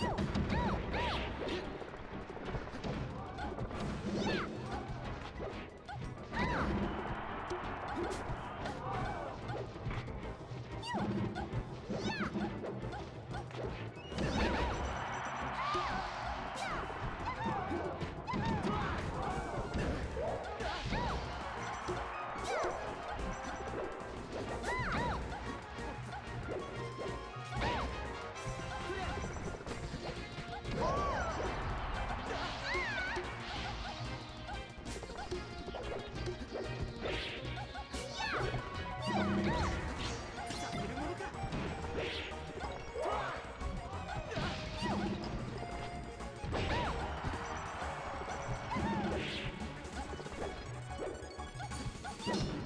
Yeah! Thank you.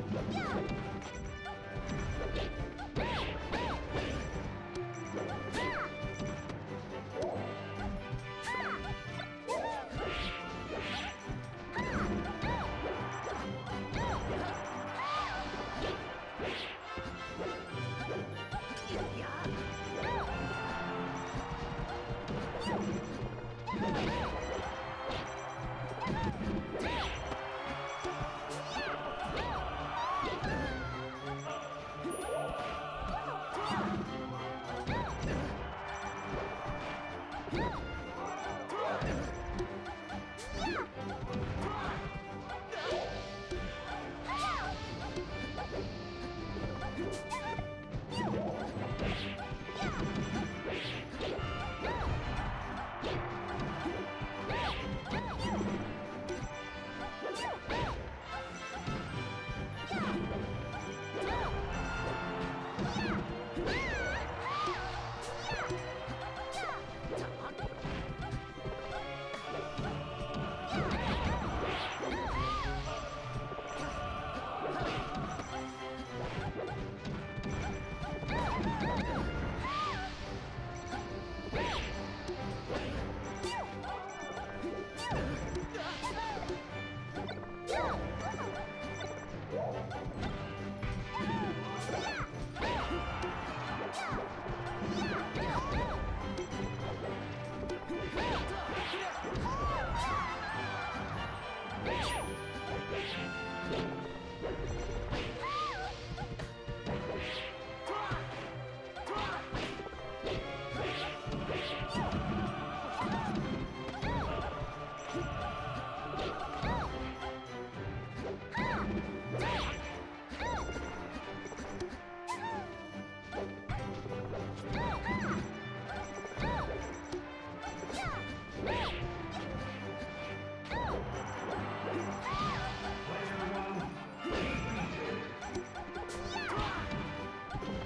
Yeah! Wait!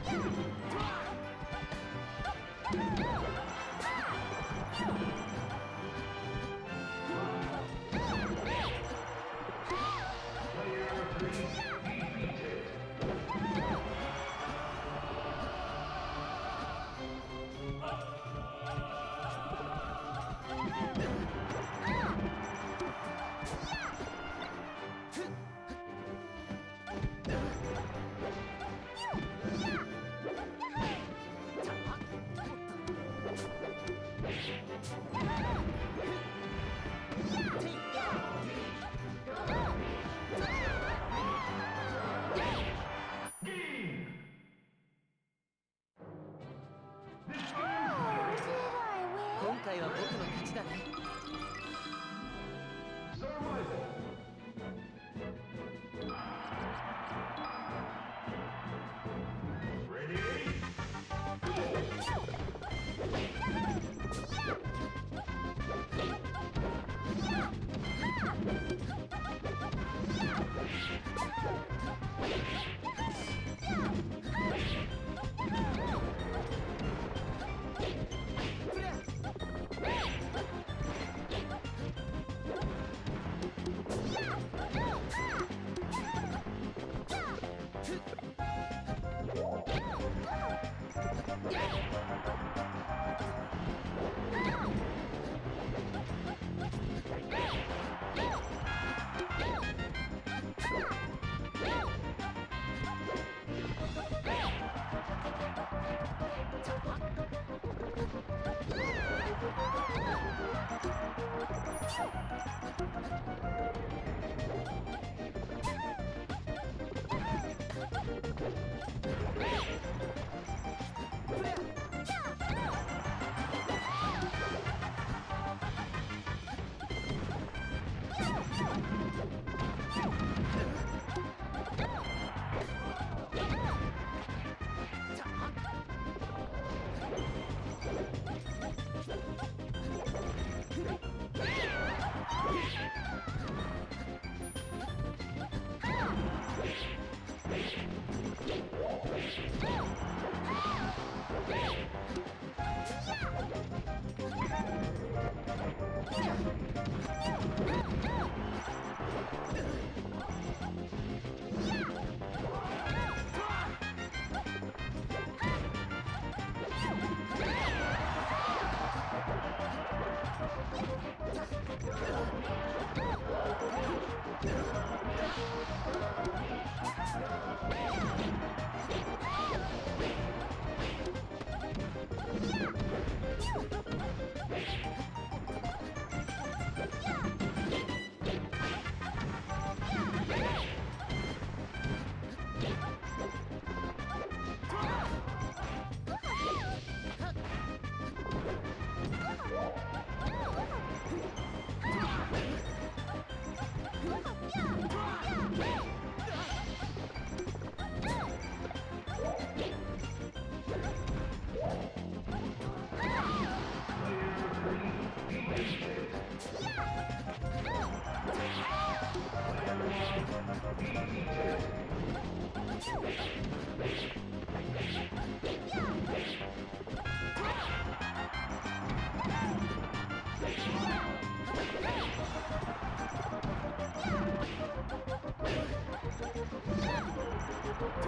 Thank you.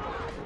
Yeah!